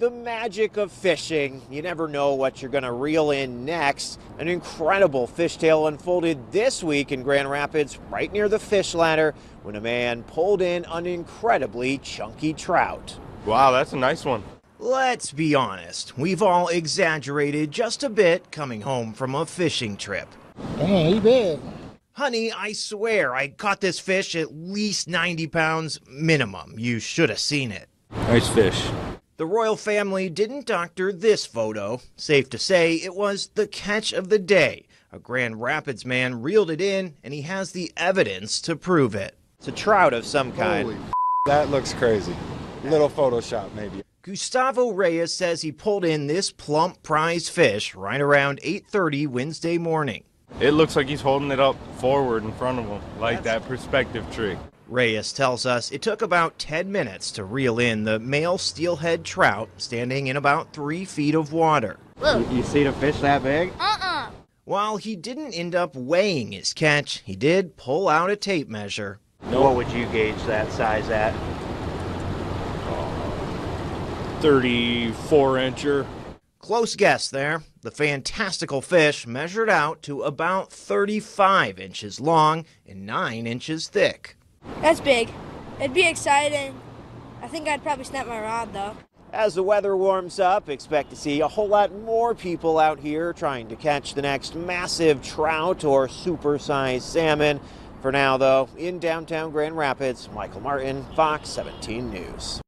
The magic of fishing. You never know what you're going to reel in next. An incredible fishtail unfolded this week in Grand Rapids, right near the fish ladder, when a man pulled in an incredibly chunky trout. Wow, that's a nice one. Let's be honest, we've all exaggerated just a bit coming home from a fishing trip. Dang, he big. Honey, I swear I caught this fish at least 90 pounds minimum. You should have seen it. Nice fish. The royal family didn't doctor this photo. Safe to say it was the catch of the day. A Grand Rapids man reeled it in, and he has the evidence to prove it. It's a trout of some kind. Holy that looks crazy. Little Photoshop, maybe. Gustavo Reyes says he pulled in this plump prize fish right around 8:30 Wednesday morning. It looks like he's holding it up forward in front of him, like that perspective trick. Reyes tells us it took about 10 minutes to reel in the male steelhead trout standing in about three feet of water. You see the fish that big? Uh-uh. While he didn't end up weighing his catch, he did pull out a tape measure. What would you gauge that size at? 34 incher. Close guess there. The fantastical fish measured out to about 35 inches long and 9 inches thick. That's big. It'd be exciting. I think I'd probably snap my rod though. As the weather warms up, expect to see a whole lot more people out here trying to catch the next massive trout or supersized salmon. For now, though, in downtown Grand Rapids, Michael Martin, Fox 17 News.